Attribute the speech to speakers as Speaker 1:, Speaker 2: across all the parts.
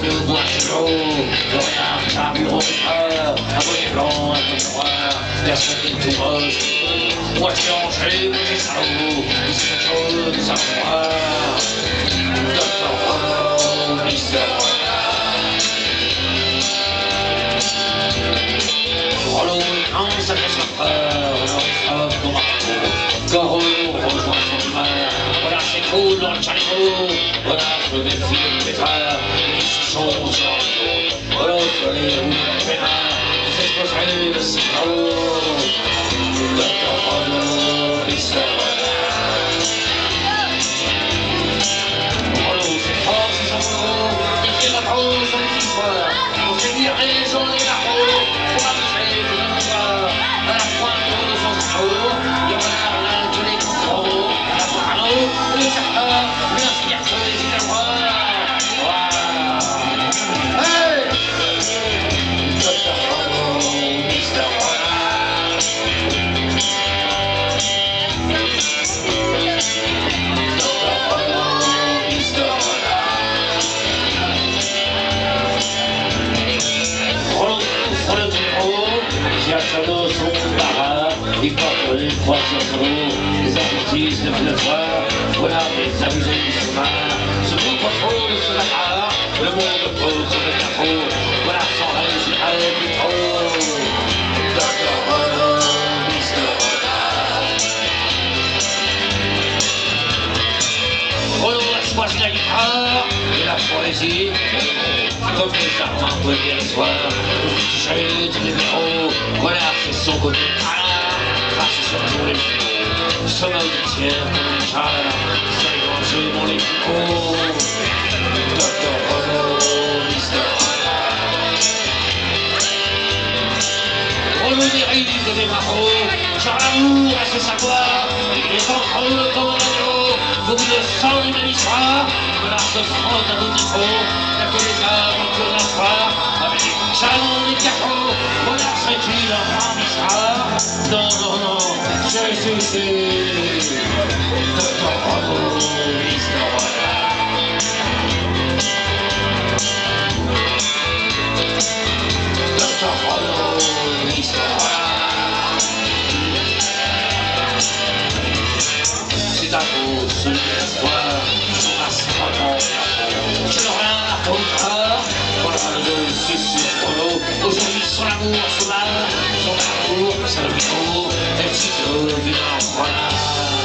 Speaker 1: de bois chaud, bureau un bonnet blanc, un peu noir, personne qui me déroge, moi qui enchaîne les salauds, ils sont Mister peur, l'homme comme un Corot rejoint son frère, voilà c'est cool dans le chariot, voilà je vais filer mes frères, les le soir, voilà les amusés du chemin, ce beau contrôle de ce matin, le monde pose le capot, voilà rêve, c'est un du trop. Docteur Renaud, Mister Renard. Renaud exploite la guitare et la poésie, comme les armes le soir, toucher tous les micros, voilà, c'est son côté. Malin, crache sur les micros, sommeil de tiers comme les chars, sur les grands jeux dans les picots, Docteur Renaud, Mister Renaud dérive des marauds, car l'amour a ses savoirs, il est bout de cent et une histoire, voilà, se frotte à de faux, la que les aventures d'un soir, avec les chalons des capots, voilà, serait-il un grand Non, non, non, c'est, c'est, c'est, Docteur Renaud, Mister âme, son amour, c'est le micro, elle s'y devient voilà.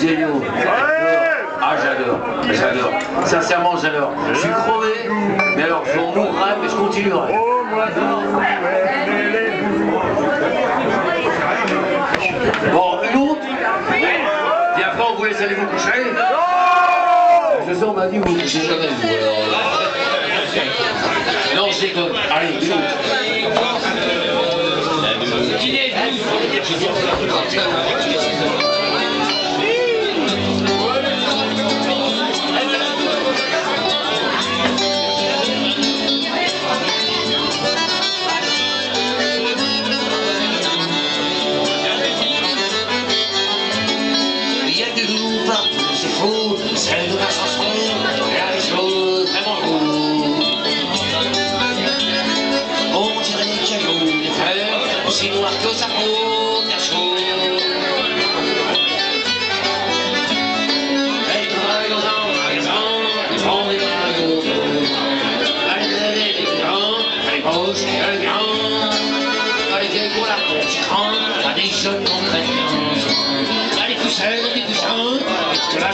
Speaker 1: Génial. Ah, j'adore, j'adore. Sincèrement, j'adore. Je suis crevé, mais alors je mourrai, mais je continuerai. Bon, une autre Et après, on vous laisse aller vous coucher Je sais, on m'a dit, vous couchez jamais, vous. alors. Non, je déconne. Allez, une autre.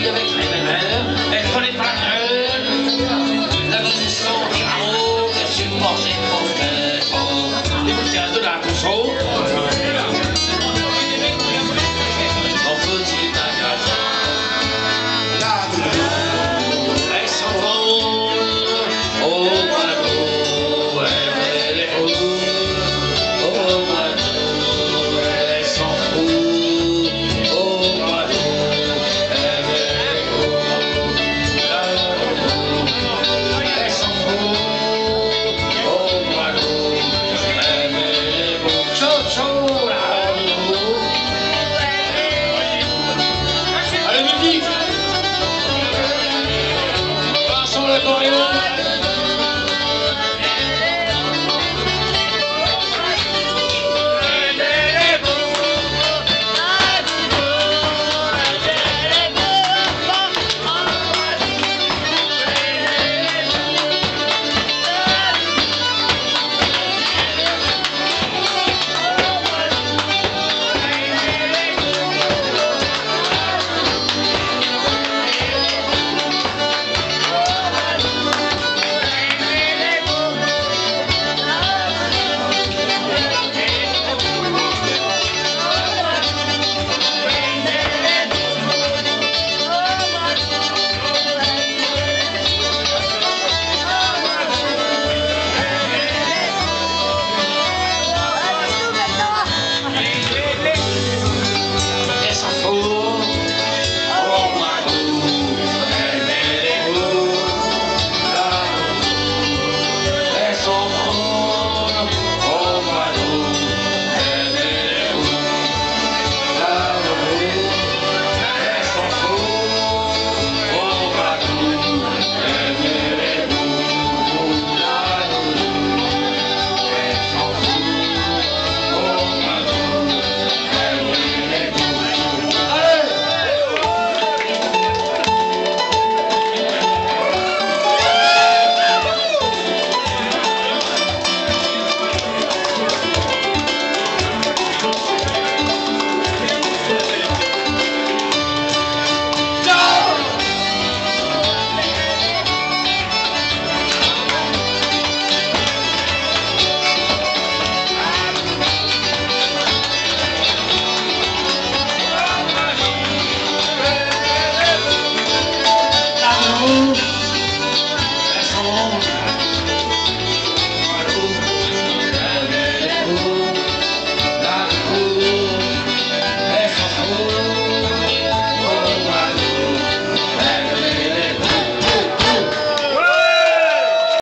Speaker 1: Les autres